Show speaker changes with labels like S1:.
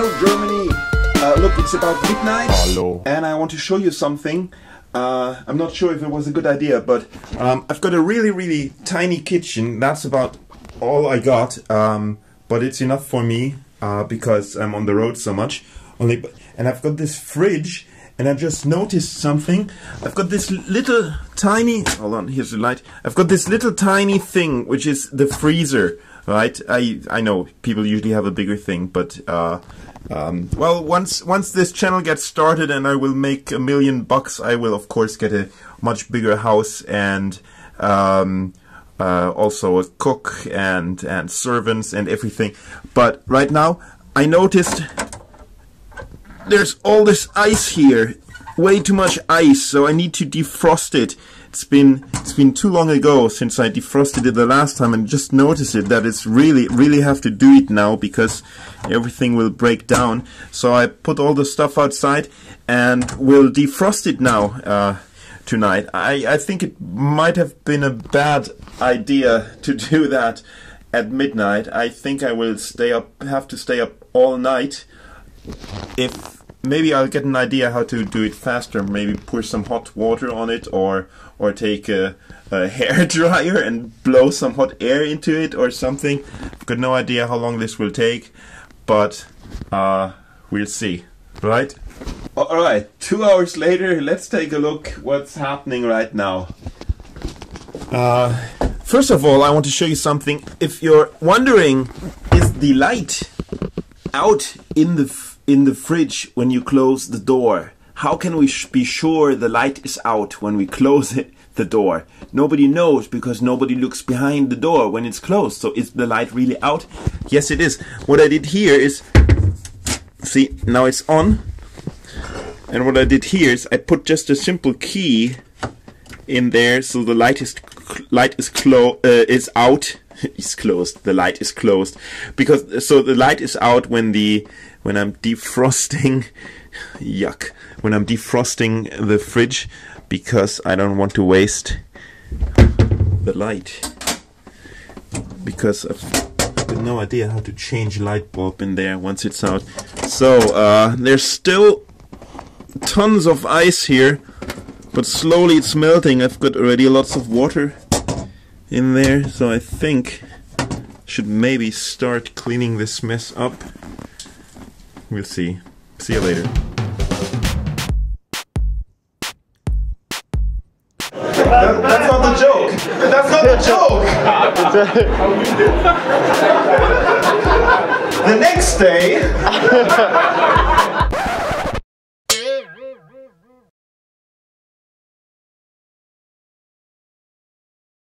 S1: Hello Germany! Uh, look, it's about midnight.
S2: Hello.
S1: And I want to show you something. Uh, I'm not sure if it was a good idea, but um, I've got a really, really tiny kitchen. That's about all I got. Um, but it's enough for me uh, because I'm on the road so much. Only, and I've got this fridge, and I just noticed something. I've got this little tiny. Hold on, here's the light. I've got this little tiny thing, which is the freezer. Right? I I know people usually have a bigger thing, but uh, um, well, once once this channel gets started and I will make a million bucks, I will of course get a much bigger house and um, uh, also a cook and and servants and everything. But right now, I noticed there's all this ice here, way too much ice, so I need to defrost it. It's been it's been too long ago since I defrosted it the last time and just noticed it that it's really really have to do it now because everything will break down. So I put all the stuff outside and will defrost it now uh, tonight. I, I think it might have been a bad idea to do that at midnight. I think I will stay up have to stay up all night if maybe I'll get an idea how to do it faster. Maybe pour some hot water on it, or or take a, a hair dryer and blow some hot air into it, or something. I've got no idea how long this will take, but uh, we'll see. Right? All right. Two hours later, let's take a look what's happening right now. Uh, first of all, I want to show you something. If you're wondering, is the light out in the in the fridge when you close the door? How can we be sure the light is out when we close it, the door? Nobody knows because nobody looks behind the door when it's closed. So is the light really out? Yes, it is. What I did here is, see, now it's on. And what I did here is I put just a simple key in there so the light is light is clo- uh, is out is closed the light is closed because so the light is out when the when I'm defrosting yuck when I'm defrosting the fridge because I don't want to waste the light because I've no idea how to change light bulb in there once it's out. So uh, there's still tons of ice here but slowly it's melting. I've got already lots of water in there so I think should maybe start cleaning this mess up. We'll see. See you later. That- that's not the joke. That's not the joke. The next day